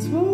zwei.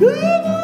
Thank